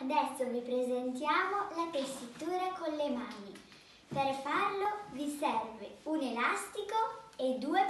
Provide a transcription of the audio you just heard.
Adesso vi presentiamo la tessitura con le mani. Per farlo vi serve un elastico e due